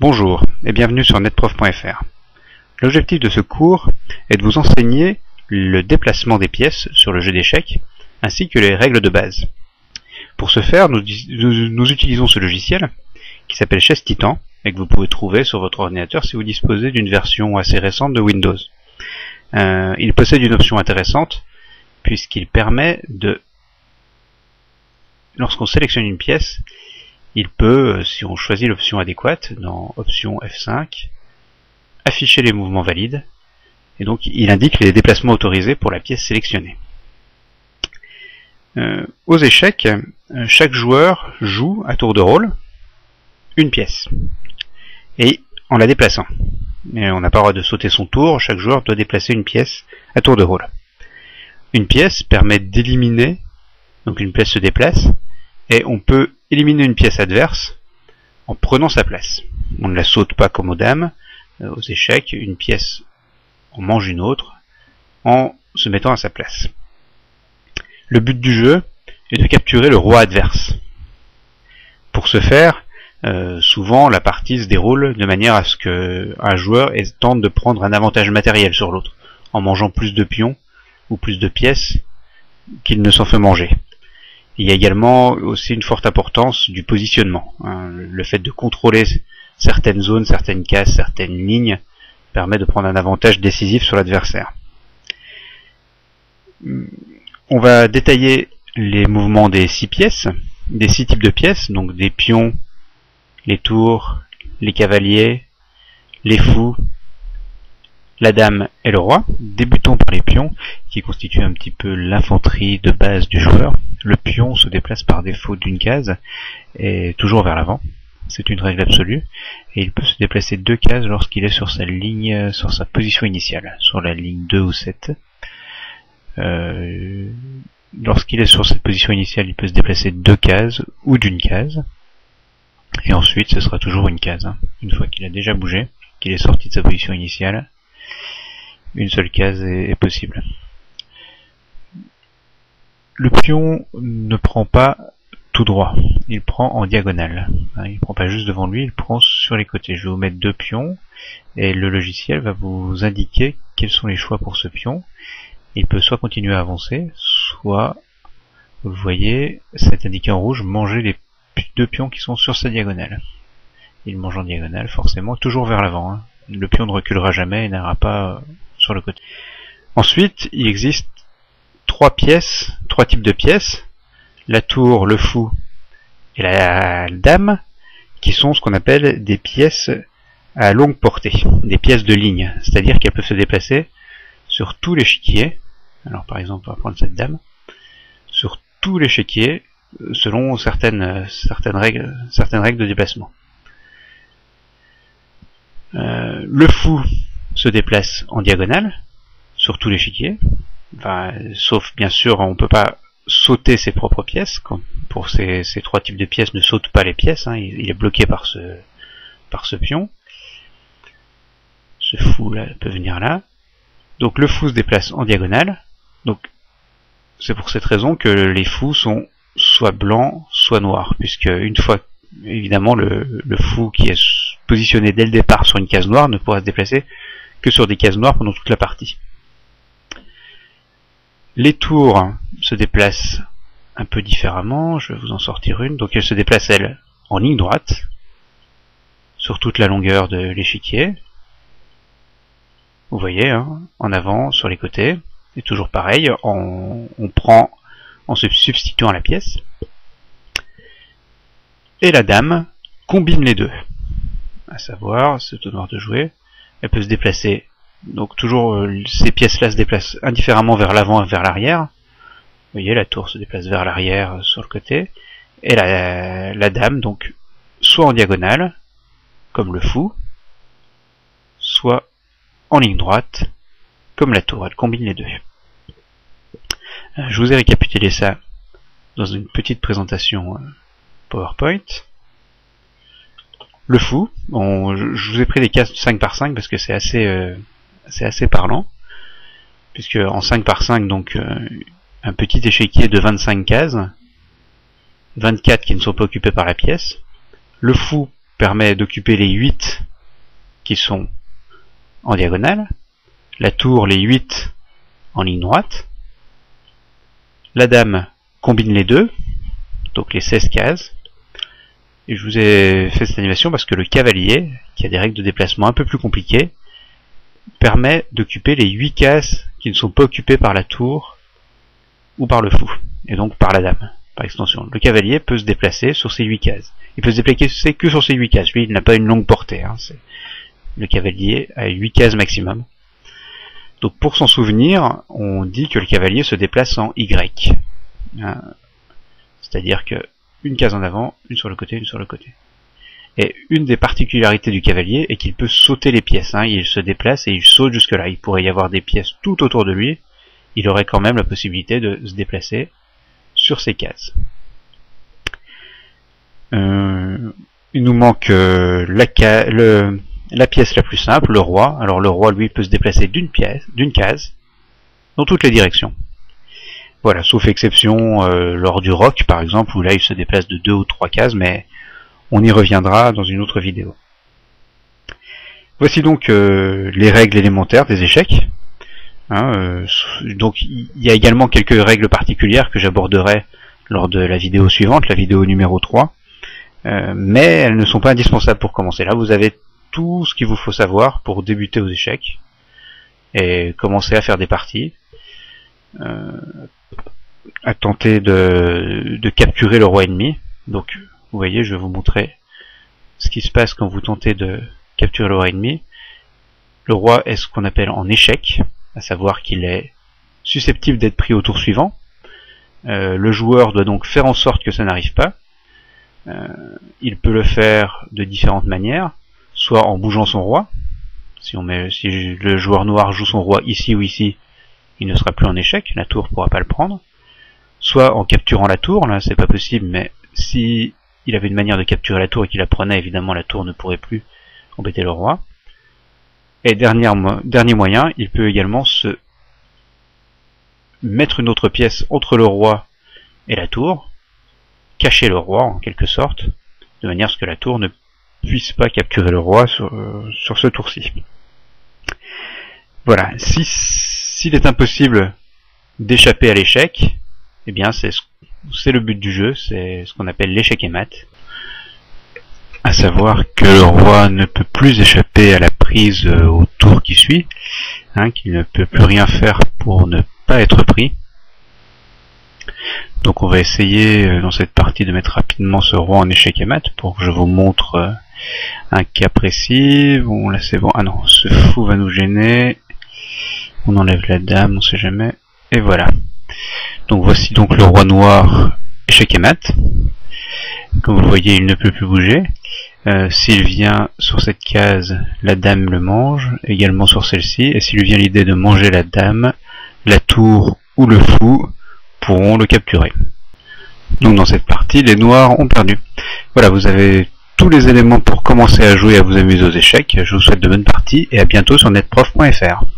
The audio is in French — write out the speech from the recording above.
Bonjour et bienvenue sur netprof.fr. L'objectif de ce cours est de vous enseigner le déplacement des pièces sur le jeu d'échecs ainsi que les règles de base. Pour ce faire, nous, utilisons ce logiciel qui s'appelle Chess Titan et que vous pouvez trouver sur votre ordinateur si vous disposez d'une version assez récente de Windows. Euh, il possède une option intéressante puisqu'il permet de lorsqu'on sélectionne une pièce, il peut, euh, si on choisit l'option adéquate, dans option F5, afficher les mouvements valides, et donc il indique les déplacements autorisés pour la pièce sélectionnée. Euh, aux échecs, euh, chaque joueur joue à tour de rôle une pièce, et en la déplaçant. Mais on n'a pas le droit de sauter son tour, chaque joueur doit déplacer une pièce à tour de rôle. Une pièce permet d'éliminer, donc une pièce se déplace, et on peut éliminer une pièce adverse en prenant sa place. On ne la saute pas comme aux dames, euh, aux échecs, une pièce on mange une autre en se mettant à sa place. Le but du jeu est de capturer le roi adverse. Pour ce faire, euh, souvent la partie se déroule de manière à ce que un joueur tente de prendre un avantage matériel sur l'autre, en mangeant plus de pions ou plus de pièces qu'il ne s'en fait manger. Il y a également aussi une forte importance du positionnement. hein. Le fait de contrôler certaines zones, certaines cases, certaines lignes permet de prendre un avantage décisif sur l'adversaire. On va détailler les mouvements des six pièces, des six types de pièces, donc des pions, les tours, les cavaliers, les fous, la dame et le roi. Débutons par les pions, qui constituent un petit peu l'infanterie de base du joueur. Le pion se déplace par défaut d'une case et toujours vers l'avant. C'est une règle absolue. Et il peut se déplacer deux cases lorsqu'il est sur sa ligne, sur sa position initiale, sur la ligne 2 ou 7. Euh, lorsqu'il est sur cette position initiale, il peut se déplacer deux cases ou d'une case. Et ensuite, ce sera toujours une case. hein. Une fois qu'il a déjà bougé, qu'il est sorti de sa position initiale, une seule case est, est possible. Le pion ne prend pas tout droit, il prend en diagonale. Hein, Il prend pas juste devant lui, il prend sur les côtés. Je vais vous mettre deux pions et le logiciel va vous indiquer quels sont les choix pour ce pion. Il peut soit continuer à avancer, soit, vous voyez, c'est indiqué en rouge, manger les deux pions qui sont sur sa diagonale. Il mange en diagonale, forcément, toujours vers l'avant. hein. Le pion ne reculera jamais et n'ira pas sur le côté. Ensuite, il existe trois pièces, trois types de pièces, la tour, le fou et la dame, qui sont ce qu'on appelle des pièces à longue portée, des pièces de ligne, c'est-à-dire qu'elles peuvent se déplacer sur tout l'échiquier. Alors par exemple, on va prendre cette dame, sur tout l'échiquier, selon certaines, certaines, règles, certaines règles de déplacement. Euh, le fou se déplace en diagonale sur tout l'échiquier, Enfin, sauf bien sûr, on peut pas sauter ses propres pièces. Quand, pour ces, ces trois types de pièces, ne saute pas les pièces. hein, il, il est bloqué par ce par ce pion. Ce fou là peut venir là. Donc le fou se déplace en diagonale. Donc c'est pour cette raison que les fous sont soit blancs, soit noirs, puisque une fois évidemment le, le fou qui est positionné dès le départ sur une case noire ne pourra se déplacer que sur des cases noires pendant toute la partie. Les tours se déplacent un peu différemment, je vais vous en sortir une. Donc elles se déplacent elles en ligne droite sur toute la longueur de l'échiquier. Vous voyez, hein, en avant, sur les côtés. Et toujours pareil, on, prend en se substituant à la pièce. Et la dame combine les deux. À savoir, c'est au noir de jouer. Elle peut se déplacer donc toujours euh, ces pièces-là se déplacent indifféremment vers l'avant et vers l'arrière. Vous voyez, la tour se déplace vers l'arrière euh, sur le côté. Et la, la dame, donc, soit en diagonale, comme le fou, soit en ligne droite, comme la tour. Elle combine les deux. Euh, Je vous ai récapitulé ça dans une petite présentation PowerPoint. Le fou, je, vous ai pris des cases 5 par 5 parce que c'est assez, c'est assez parlant, puisque en 5 par 5, donc euh, un petit échiquier de 25 cases, 24 qui ne sont pas occupées par la pièce. Le fou permet d'occuper les 8 qui sont en diagonale, la tour les 8 en ligne droite, la dame combine les deux, donc les 16 cases, et je vous ai fait cette animation parce que le cavalier, qui a des règles de déplacement un peu plus compliquées, permet d'occuper les 8 cases qui ne sont pas occupées par la tour ou par le fou, et donc par la dame, par extension. Le cavalier peut se déplacer sur ces 8 cases. Il peut se déplacer que sur ces 8 cases. Lui, il n'a pas une longue portée. Hein. Le cavalier a 8 cases maximum. Donc pour s'en souvenir, on dit que le cavalier se déplace en Y. Hein. C'est-à-dire que une case en avant, une sur le côté, une sur le côté. Et une des particularités du cavalier est qu'il peut sauter les pièces. Hein. Il se déplace et il saute jusque là. Il pourrait y avoir des pièces tout autour de lui. Il aurait quand même la possibilité de se déplacer sur ces cases. Euh, il nous manque euh, la, le, la pièce la plus simple, le roi. Alors le roi, lui, peut se déplacer d'une pièce, d'une case, dans toutes les directions. Voilà, sauf exception euh, lors du rock, par exemple, où là, il se déplace de deux ou trois cases, mais on y reviendra dans une autre vidéo. Voici donc euh, les règles élémentaires des échecs. Hein, euh, donc il y a également quelques règles particulières que j'aborderai lors de la vidéo suivante, la vidéo numéro 3. Euh, mais elles ne sont pas indispensables pour commencer. Là, vous avez tout ce qu'il vous faut savoir pour débuter aux échecs et commencer à faire des parties. à tenter de, de capturer le roi ennemi. Donc vous voyez, je vais vous montrer ce qui se passe quand vous tentez de capturer le roi ennemi. Le roi est ce qu'on appelle en échec, à savoir qu'il est susceptible d'être pris au tour suivant. Euh, le joueur doit donc faire en sorte que ça n'arrive pas. Euh, il peut le faire de différentes manières, soit en bougeant son roi. Si, si le joueur noir joue son roi ici ou ici, il ne sera plus en échec, la tour ne pourra pas le prendre. Soit en capturant la tour, là c'est pas possible, mais si il avait une manière de capturer la tour et qu'il la prenait, évidemment la tour ne pourrait plus embêter le roi. Et dernier, moyen, il peut également se mettre une autre pièce entre le roi et la tour, cacher le roi en quelque sorte, de manière à ce que la tour ne puisse pas capturer le roi sur, euh, ce tour-ci. Voilà, si s'il est impossible d'échapper à l'échec, eh bien c'est c'est le but du jeu, c'est ce qu'on appelle l'échec et mat. À savoir que le roi ne peut plus échapper à la prise euh, au tour qui suit, hein, qu'il ne peut plus rien faire pour ne pas être pris. Donc on va essayer euh, dans cette partie de mettre rapidement ce roi en échec et mat pour que je vous montre euh, un cas précis. Bon là c'est bon. Ah non, ce fou va nous gêner. On enlève la dame, on sait jamais. Et voilà. Donc voici donc le roi noir échec et mat. Comme vous voyez, il ne peut plus bouger. Euh, s'il vient sur cette case, la dame le mange, également sur celle-ci, et s'il lui vient l'idée de manger la dame, la tour ou le fou pourront le capturer. Donc dans cette partie, les noirs ont perdu. Voilà, vous avez tous les éléments pour commencer à jouer et à vous amuser aux échecs. Je vous souhaite de bonnes parties et à bientôt sur netprof.fr.